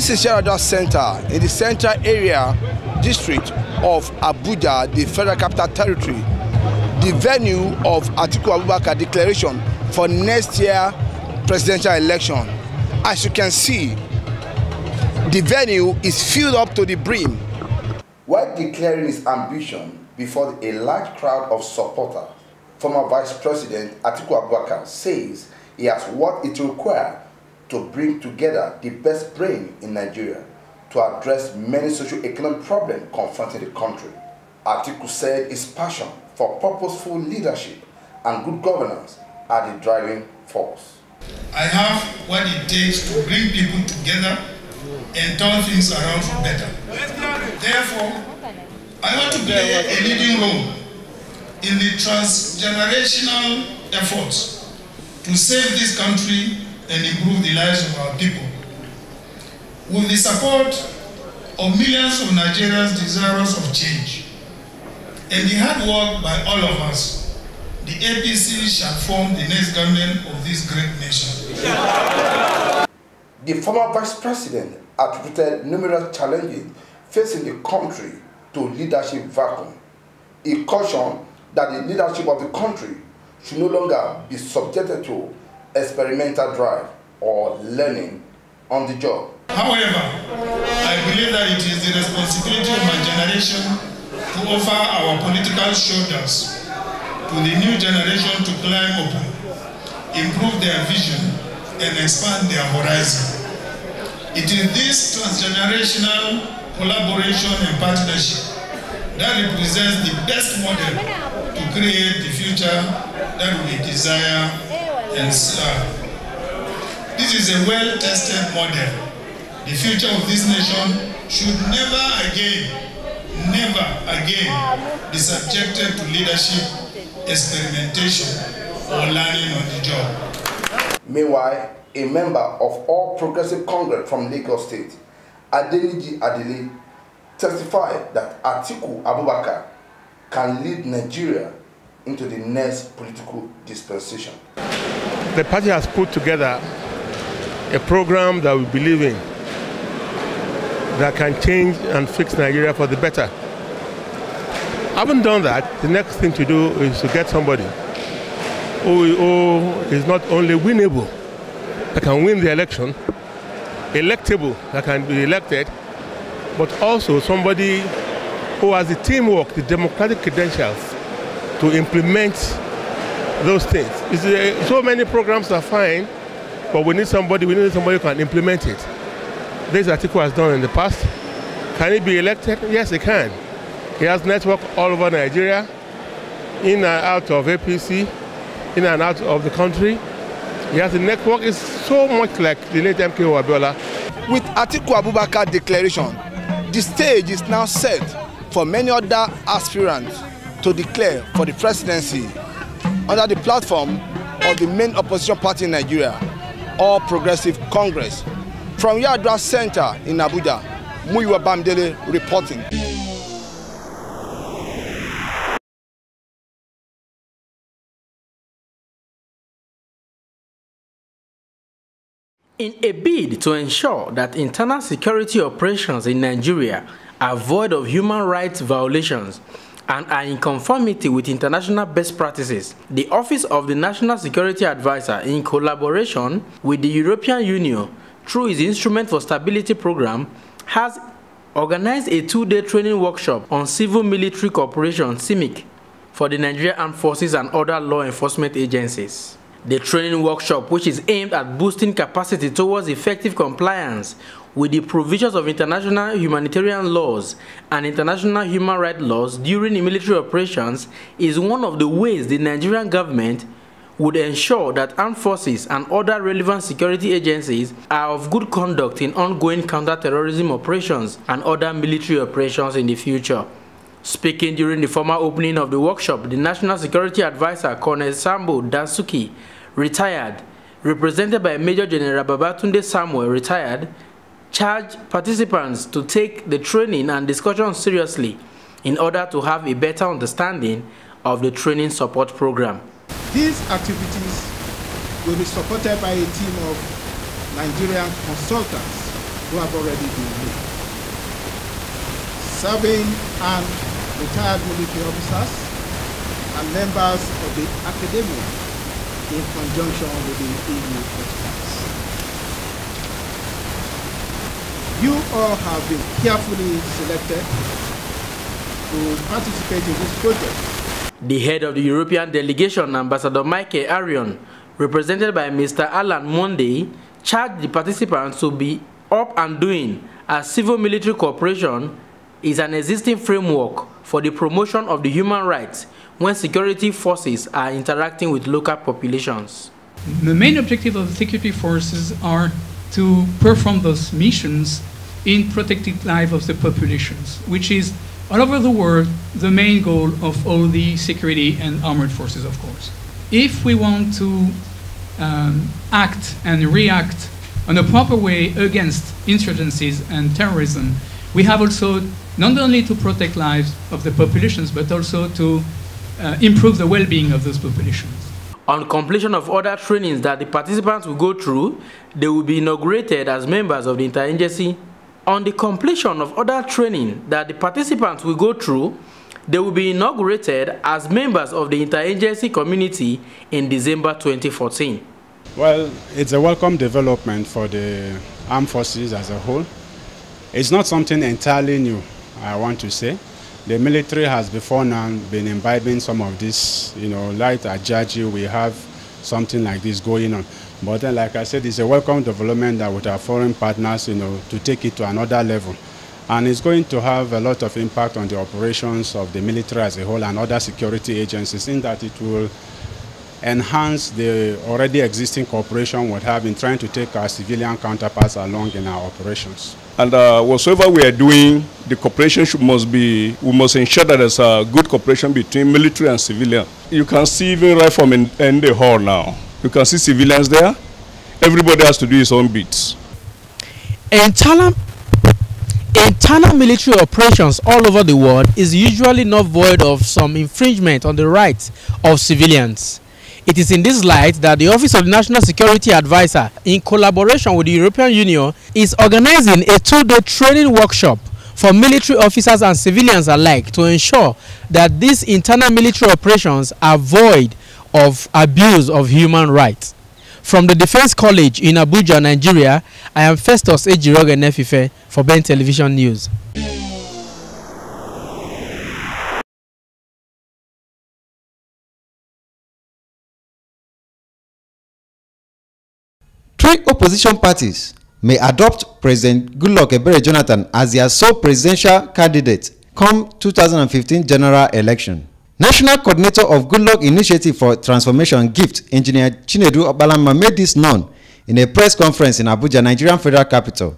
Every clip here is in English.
This is Yaradua Center in the central area district of Abuja, the Federal Capital Territory, the venue of Atiku Abubakar declaration for next year presidential election. As you can see, the venue is filled up to the brim. While declaring his ambition before a large crowd of supporters, former Vice President Atiku Abubakar says he has what it requires to bring together the best brain in Nigeria to address many socio-economic problems confronting the country. Atiku said his passion for purposeful leadership and good governance are the driving force. I have what it takes to bring people together and turn things around for better. Therefore, I want to play a leading role in the transgenerational efforts to save this country and improve the lives of our people. With the support of millions of Nigerians desirous of change and the hard work by all of us, the APC shall form the next government of this great nation. The former vice president attributed numerous challenges facing the country to leadership vacuum. He cautioned that the leadership of the country should no longer be subjected to experimental drive or learning on the job. However, I believe that it is the responsibility of my generation to offer our political shoulders to the new generation to climb up, improve their vision, and expand their horizon. It is this transgenerational collaboration and partnership that represents the best model to create the future that we desire and serve. This is a well-tested model. The future of this nation should never again, never again be subjected to leadership experimentation or learning on the job. Meanwhile, a member of All Progressive Congress from Lagos State, Adeniji Adele, testified that Atiku Abubakar can lead Nigeria into the next political dispensation. The party has put together a program that we believe in that can change and fix Nigeria for the better. Having done that, the next thing to do is to get somebody who, is not only winnable, that can win the election, electable, that can be elected, but also somebody who has the teamwork, the democratic credentials to implement those things. Uh, so many programs are fine, but we need somebody, we need somebody who can implement it. This Atiku has done in the past. Can he be elected? Yes, he can. He has network all over Nigeria, in and out of APC, in and out of the country. He has a network, is so much like the late MKO Abiola. With Atiku Abubakar declaration, the stage is now set for many other aspirants to declare for the presidency under the platform of the main opposition party in Nigeria, All Progressive Congress. From Yaradua Center in Abuja, Muyiwa Bamdele reporting. In a bid to ensure that internal security operations in Nigeria are void of human rights violations and are in conformity with international best practices, the Office of the National Security Advisor, in collaboration with the European Union through its Instrument for Stability program, has organized a two-day training workshop on civil military cooperation (CIMIC) for the Nigerian Armed Forces and other law enforcement agencies. The training workshop, which is aimed at boosting capacity towards effective compliance with the provisions of international humanitarian laws and international human rights laws during military operations, is one of the ways the Nigerian government would ensure that armed forces and other relevant security agencies are of good conduct in ongoing counter-terrorism operations and other military operations in the future. Speaking during the formal opening of the workshop, the National Security Advisor, Colonel Sambo Dasuki, retired, represented by Major General Babatunde Samuel, retired, charged participants to take the training and discussion seriously in order to have a better understanding of the training support program. These activities will be supported by a team of Nigerian consultants who have already been. Serving and retired military officers and members of the academia in conjunction with the EU experts. You all have been carefully selected to participate in this project. The head of the European delegation, Ambassador Michael Arrion, represented by Mr. Alan Monday, charged the participants to be up and doing as civil-military cooperation is an existing framework for the promotion of the human rights when security forces are interacting with local populations. The main objective of the security forces are to perform those missions in protecting life of the populations, which is all over the world the main goal of all the security and armored forces, of course. If we want to um, act and react in a proper way against insurgencies and terrorism, we have also not only to protect lives of the populations, but also to uh, improve the well-being of those populations. On completion of other trainings that the participants will go through, they will be inaugurated as members of the interagency. On the completion of other training that the participants will go through, they will be inaugurated as members of the interagency community in December 2014. Well, it's a welcome development for the armed forces as a whole. It's not something entirely new, I want to say. The military has before now been imbibing some of this, you know, like at Jaji, we have something like this going on. But then, like I said, it's a welcome development that with our foreign partners, you know, to take it to another level. And it's going to have a lot of impact on the operations of the military as a whole and other security agencies in that it will enhance the already existing cooperation we have in trying to take our civilian counterparts along in our operations. And uh, whatsoever we are doing, the cooperation should, must be, we must ensure that there's a good cooperation between military and civilian. You can see even right from in, in the hall now, you can see civilians there. Everybody has to do his own bits. Internal, internal military operations all over the world is usually not void of some infringement on the rights of civilians. It is in this light that the Office of the National Security Advisor, in collaboration with the European Union, is organizing a two-day training workshop for military officers and civilians alike to ensure that these internal military operations are void of abuse of human rights. From the Defense College in Abuja, Nigeria, I am Festus Ejiroge Nefife for Ben Television News. Three opposition parties may adopt President Goodluck Ebele Jonathan as their sole presidential candidate come 2015 general election. National coordinator of Goodluck Initiative for Transformation GIFT, Engineer Chinedu Obalama, made this known in a press conference in Abuja, Nigerian Federal Capital.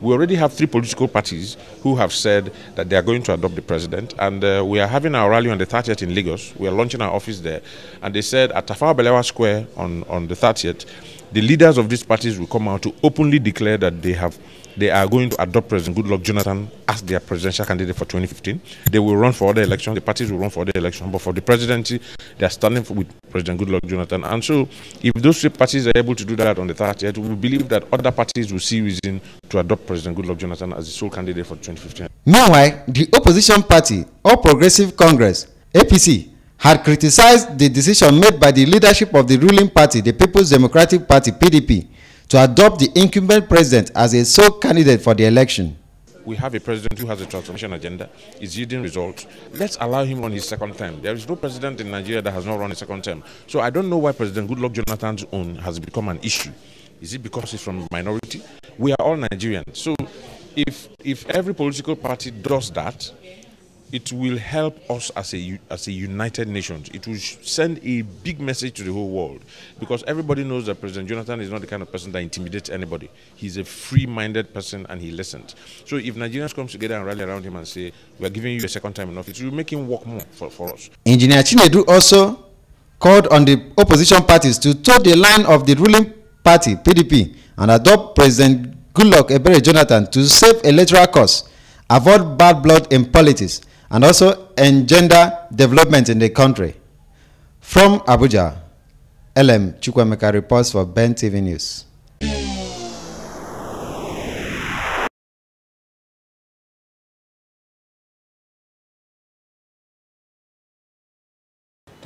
We already have three political parties who have said that they are going to adopt the president, and uh, we are having our rally on the 30th in Lagos. We are launching our office there, and they said at Tafawa Balewa Square on, on the 30th, the leaders of these parties will come out to openly declare that they have they are going to adopt President Goodluck Jonathan as their presidential candidate for 2015. They will run for other elections. The parties will run for other elections, but for the presidency, they are standing with President Goodluck Jonathan. And so, if those three parties are able to do that on the 30th, we believe that other parties will see reason to adopt President Goodluck Jonathan as the sole candidate for 2015. Meanwhile, the opposition party, All Progressive Congress, APC, had criticized the decision made by the leadership of the ruling party, the People's Democratic Party, PDP, to adopt the incumbent president as a sole candidate for the election. We have a president who has a transformation agenda, is yielding results. Let's allow him on his second term. There is no president in Nigeria that has not run a second term. So I don't know why President Goodluck Jonathan's own has become an issue. Is it because he's from a minority? We are all Nigerians. So if if every political party does that, it will help us as a as a united nation. It will send a big message to the whole world because everybody knows that President Jonathan is not the kind of person that intimidates anybody. He's a free-minded person and he listens. So if Nigerians come together and rally around him and say, "We are giving you a second time in office," it will make him work more for, for us. Engineer Chinedu also called on the opposition parties to toe the line of the ruling party PDP and adopt President Goodluck Ebele Jonathan to save electoral costs, avoid bad blood in politics and also engender development in the country. From Abuja, LM Chukwuemeka reports for Ben TV News.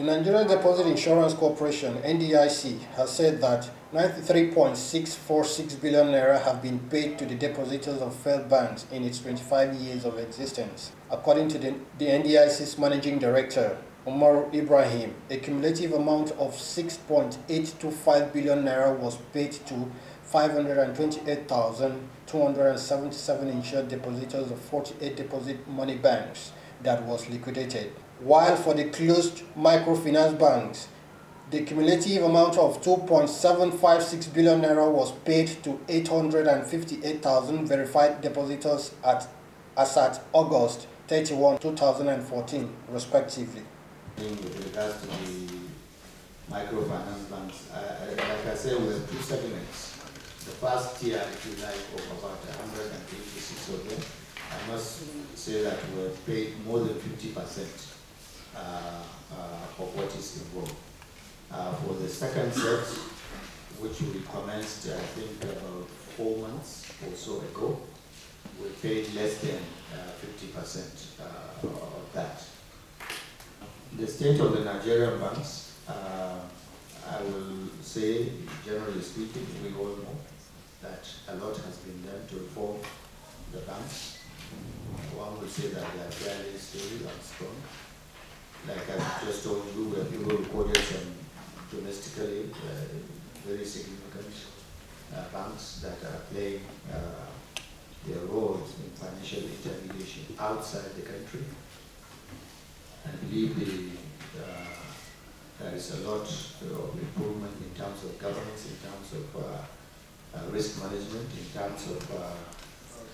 The Nigerian Deposit Insurance Corporation, NDIC, has said that 93.646 billion naira have been paid to the depositors of failed banks in its 25 years of existence. According to the, the NDIC's managing director, Omar Ibrahim, a cumulative amount of 6.825 billion naira was paid to 528,277 insured depositors of 48 deposit money banks that was liquidated. While for the closed microfinance banks, the cumulative amount of 2.756 billion naira was paid to 858,000 verified depositors at, as at August 31, 2014, respectively. With regards to the microfinance banks, uh, like I said, we have two segments. The first tier, if you like, of about 186 of them, I must say that we have paid more than 50 percent Uh, uh, of what is involved. Uh, for the second set, which we commenced, I think, about four months or so ago, we paid less than uh, 50% of that. The state of the Nigerian banks, I will say, generally speaking, we all know that a lot has been done to reform the banks. One would say that they are fairly stable and strong. Like I just told you, even recorded some domestically uh, very significant uh, banks that are playing uh, their roles in financial intermediation outside the country. I believe the, uh, there is a lot of improvement in terms of governance, in terms of uh, uh, risk management, in terms of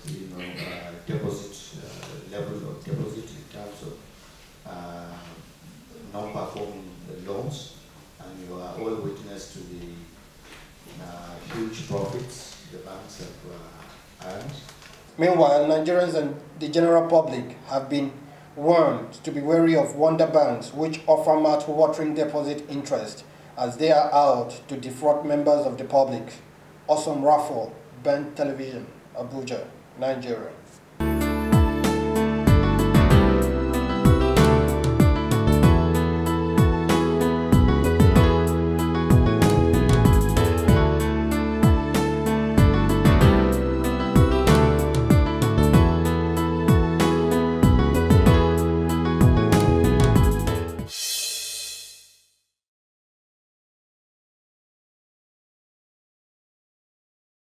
you know, deposit level of deposit, in terms of non-performing loans, and you are all witness to the uh, huge profits the banks have uh, earned. Meanwhile, Nigerians and the general public have been warned to be wary of wonder banks which offer mouth-watering deposit interest as they are out to defraud members of the public. Awesome Raffle, Ben Television, Abuja, Nigeria.